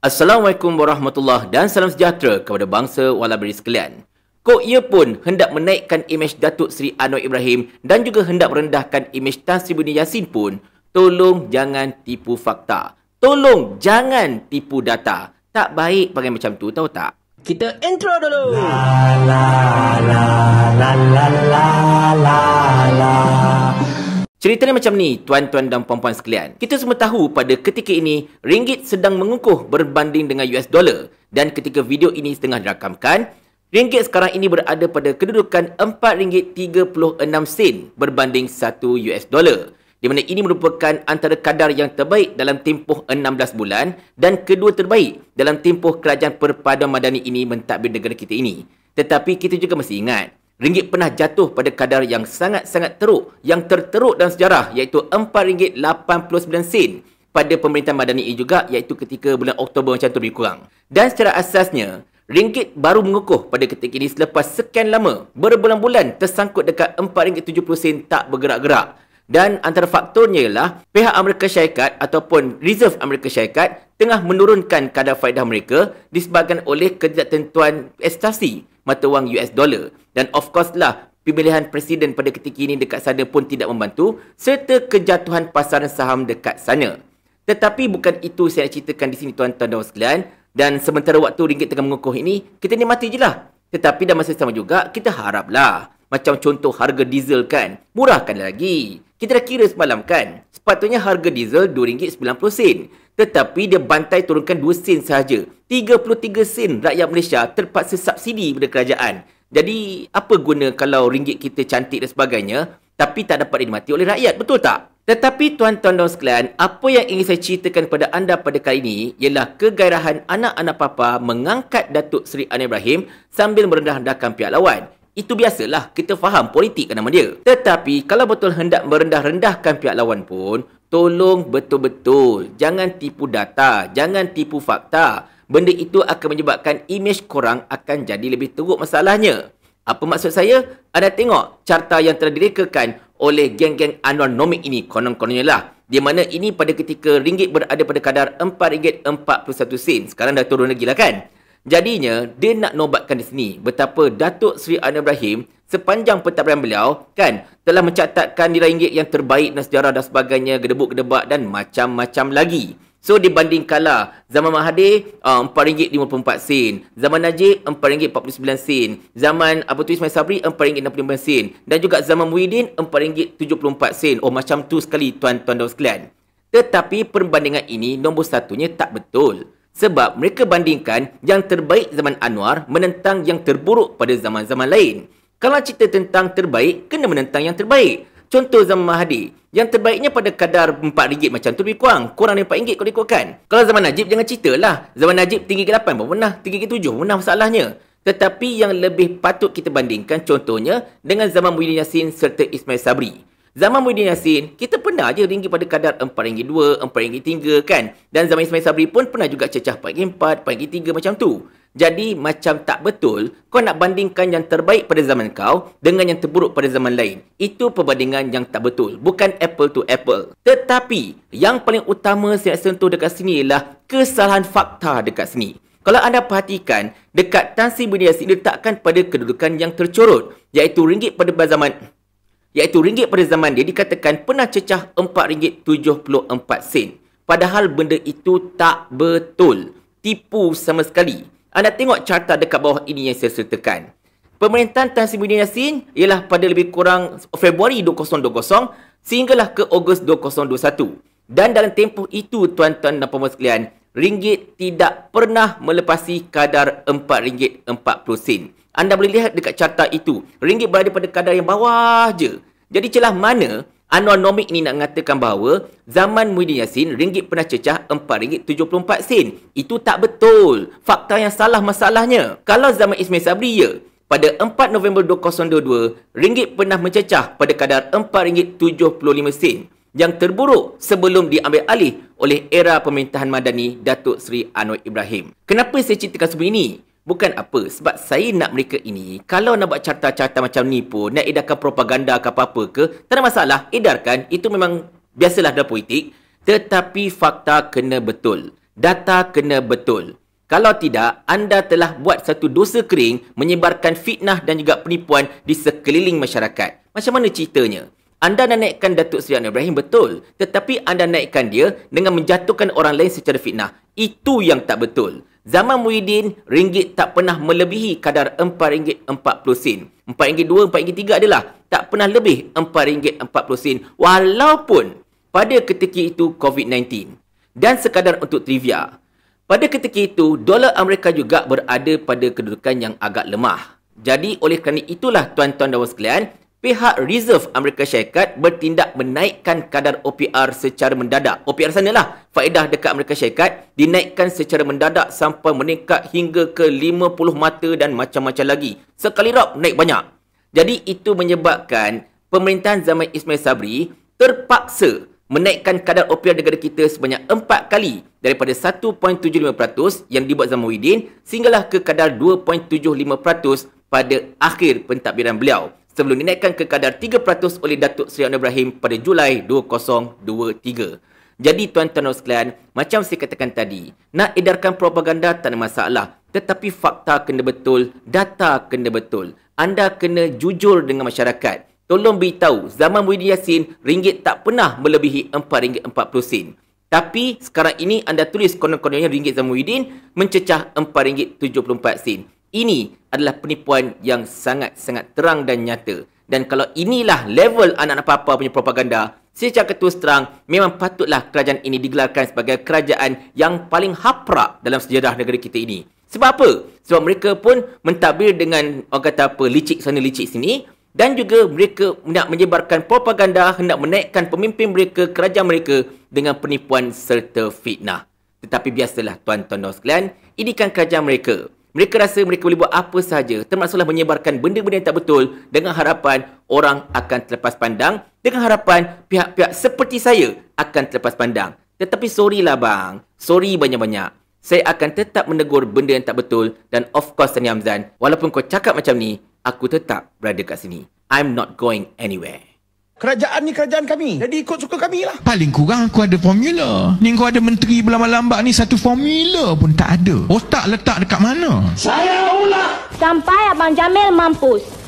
Assalamualaikum warahmatullahi dan salam sejahtera kepada bangsa walaberi sekalian. Kok ia pun hendak menaikkan imej Datuk Seri Anwar Ibrahim dan juga hendak merendahkan imej Tan Sri Budi Yassin pun, tolong jangan tipu fakta. Tolong jangan tipu data. Tak baik pakai macam tu tahu tak? Kita intro dulu. La la la la la la la la. Ceritanya macam ni, tuan-tuan dan puan-puan sekalian. Kita semua tahu pada ketika ini, ringgit sedang mengukuh berbanding dengan US dollar. Dan ketika video ini setengah dirakamkan, ringgit sekarang ini berada pada kedudukan RM4.36 berbanding 1 US dollar. Di mana ini merupakan antara kadar yang terbaik dalam tempoh 16 bulan dan kedua terbaik dalam tempoh kerajaan perpaduan madani ini mentadbir negara kita ini. Tetapi kita juga mesti ingat, Ringgit pernah jatuh pada kadar yang sangat-sangat teruk, yang terteruk dalam sejarah iaitu RM4.89 pada pemerintahan Madani juga iaitu ketika bulan Oktober macam tu lebih kurang. Dan secara asasnya, ringgit baru mengukuh pada ketika ini selepas sekian lama berbulan-bulan tersangkut dekat RM4.70 tak bergerak-gerak. Dan antara faktornya ialah pihak Amerika Syarikat ataupun Reserve Amerika Syarikat tengah menurunkan kadar faedah mereka disebabkan oleh ketidaktentuan estasi mata wang US dollar. Dan of course lah, pemilihan presiden pada ketika ini dekat sana pun tidak membantu serta kejatuhan pasaran saham dekat sana. Tetapi bukan itu saya nak ceritakan di sini tuan-tuan dan sekalian. Dan sementara waktu ringgit tengah mengukuh ini, kita nikmati je lah. Tetapi dalam masa sama juga, kita haraplah. Macam contoh harga diesel kan, murahkan lagi. Kita dah kira semalam kan, sepatutnya harga diesel RM2.90. Tetapi dia bantai turunkan 2 sen sahaja. 33 sen rakyat Malaysia terpaksa subsidi pada kerajaan. Jadi, apa guna kalau ringgit kita cantik dan sebagainya, tapi tak dapat dinikmati oleh rakyat, betul tak? Tetapi tuan-tuan dan sekalian, apa yang ingin saya ceritakan kepada anda pada kali ini ialah kegairahan anak-anak papa mengangkat Datuk Seri Anwar Ibrahim sambil merendah-rendahkan pihak lawan. Itu biasalah, kita faham politik kan nama dia. Tetapi kalau betul hendak merendah-rendahkan pihak lawan pun, tolong betul-betul jangan tipu data, jangan tipu fakta. Benda itu akan menyebabkan imej korang akan jadi lebih teruk masalahnya. Apa maksud saya? Anda tengok carta yang telah direkakan oleh geng-geng Anwar Nomik ini konon-kononnya lah. Di mana ini pada ketika ringgit berada pada kadar RM4.41. Sekarang dah turun lagi lah kan? Jadinya, dia nak nobatkan di sini betapa Datuk Seri Anwar Ibrahim sepanjang pentadbiran beliau kan telah mencatatkan nilai ringgit yang terbaik dalam sejarah dan sebagainya, gedebuk-gedebak dan macam-macam lagi. So dibandingkanlah zaman Mahathir uh, RM4.54 sen, zaman Najib RM4.49 sen, zaman Abu Tu Ismail Sabri RM4.65 sen dan juga zaman Muhyiddin RM4.74 sen. Oh macam tu sekali tuan-tuan dan sekalian. Tetapi perbandingan ini nombor satunya tak betul. Sebab mereka bandingkan yang terbaik zaman Anwar menentang yang terburuk pada zaman-zaman lain. Kalau cerita tentang terbaik, kena menentang yang terbaik. Contoh zaman Mahathir. Yang terbaiknya pada kadar RM4 macam tu lebih kurang. Kurang dari RM4 kalau ikutkan. Kalau zaman Najib, jangan cerita lah. Zaman Najib tinggi ke 8 pun pernah. Tinggi ke 7 pun pernah masalahnya. Tetapi yang lebih patut kita bandingkan contohnya dengan zaman Muhyiddin Yassin serta Ismail Sabri. Zaman Muhyiddin Yassin, kita pernah je ringgit pada kadar RM4.2, RM4.3 kan? Dan zaman Ismail Sabri pun pernah juga cecah RM4.4, RM4.3 macam tu. Jadi macam tak betul kau nak bandingkan yang terbaik pada zaman kau dengan yang terburuk pada zaman lain. Itu perbandingan yang tak betul. Bukan apple to apple. Tetapi yang paling utama saya sentuh dekat sini ialah kesalahan fakta dekat sini. Kalau anda perhatikan, dekat Tan Sri Budi Yassin diletakkan pada kedudukan yang tercorot. Iaitu ringgit pada zaman iaitu ringgit pada zaman dia dikatakan pernah cecah RM4.74 sen. Padahal benda itu tak betul. Tipu sama sekali. Anda tengok carta dekat bawah ini yang saya sertakan. Pemerintahan Tan Sri Budi Yassin ialah pada lebih kurang Februari 2020 sehinggalah ke Ogos 2021. Dan dalam tempoh itu tuan-tuan dan puan sekalian, ringgit tidak pernah melepasi kadar RM4.40. Anda boleh lihat dekat carta itu. Ringgit berada pada kadar yang bawah je. Jadi celah mana Anwar Nomik ini nak mengatakan bahawa zaman Muhyiddin Yassin ringgit pernah cecah RM4.74 sen. Itu tak betul. Fakta yang salah masalahnya. Kalau zaman Ismail Sabri ya, pada 4 November 2022, ringgit pernah mencecah pada kadar RM4.75 sen. Yang terburuk sebelum diambil alih oleh era pemerintahan Madani Datuk Seri Anwar Ibrahim. Kenapa saya ceritakan semua ini? Bukan apa, sebab saya nak mereka ini, kalau nak buat carta-carta macam ni pun, nak edarkan propaganda ke apa-apa ke, tak ada masalah, edarkan. Itu memang biasalah dalam politik. Tetapi fakta kena betul. data kena betul. Kalau tidak, anda telah buat satu dosa kering menyebarkan fitnah dan juga penipuan di sekeliling masyarakat. Macam mana ceritanya? Anda nak naikkan Datuk Seri Anwar Ibrahim betul. Tetapi anda naikkan dia dengan menjatuhkan orang lain secara fitnah. Itu yang tak betul. Zaman Muhyiddin, ringgit tak pernah melebihi kadar RM4.40 sen. RM4.2, RM4.3 adalah tak pernah lebih RM4.40 sen. Walaupun pada ketika itu COVID-19. Dan sekadar untuk trivia, pada ketika itu, dolar Amerika juga berada pada kedudukan yang agak lemah. Jadi, oleh kerana itulah tuan-tuan dan sekalian, pihak Reserve Amerika Syarikat bertindak menaikkan kadar OPR secara mendadak. OPR sanalah, faedah dekat Amerika Syarikat dinaikkan secara mendadak sampai meningkat hingga ke 50 mata dan macam-macam lagi. Sekali rop, naik banyak. Jadi, itu menyebabkan pemerintahan zaman Ismail Sabri terpaksa menaikkan kadar OPR negara kita sebanyak 4 kali daripada 1.75% yang dibuat zaman Muhyiddin sehinggalah ke kadar 2.75% pada akhir pentadbiran beliau sebelum dinaikkan ke kadar 3% oleh Datuk Seri Anwar Ibrahim pada Julai 2023. Jadi tuan-tuan dan sekalian, macam saya katakan tadi, nak edarkan propaganda tak ada masalah. Tetapi fakta kena betul, data kena betul. Anda kena jujur dengan masyarakat. Tolong beritahu, zaman Muhyiddin Yassin, ringgit tak pernah melebihi RM4.40. Tapi sekarang ini anda tulis konon-kononnya ringgit zaman Muhyiddin mencecah RM4.74. Ini adalah penipuan yang sangat-sangat terang dan nyata. Dan kalau inilah level anak-anak papa punya propaganda, secara terus terang, memang patutlah kerajaan ini digelarkan sebagai kerajaan yang paling haprak dalam sejarah negara kita ini. Sebab apa? Sebab mereka pun mentadbir dengan orang kata apa, licik sana licik sini dan juga mereka nak menyebarkan propaganda hendak menaikkan pemimpin mereka, kerajaan mereka dengan penipuan serta fitnah. Tetapi biasalah tuan-tuan dan sekalian, ini kan kerajaan mereka. Mereka rasa mereka boleh buat apa sahaja termasuklah menyebarkan benda-benda yang tak betul dengan harapan orang akan terlepas pandang dengan harapan pihak-pihak seperti saya akan terlepas pandang. Tetapi sorry lah bang, sorry banyak-banyak. Saya akan tetap menegur benda yang tak betul dan of course Tani Hamzan, walaupun kau cakap macam ni, aku tetap berada kat sini. I'm not going anywhere. Kerajaan ni kerajaan kami. Jadi ikut suka kami lah. Paling kurang aku ada formula. Ni kau ada menteri berlambak-lambak ni satu formula pun tak ada. Otak letak dekat mana? Saya ulah. Sampai Abang Jamil mampus.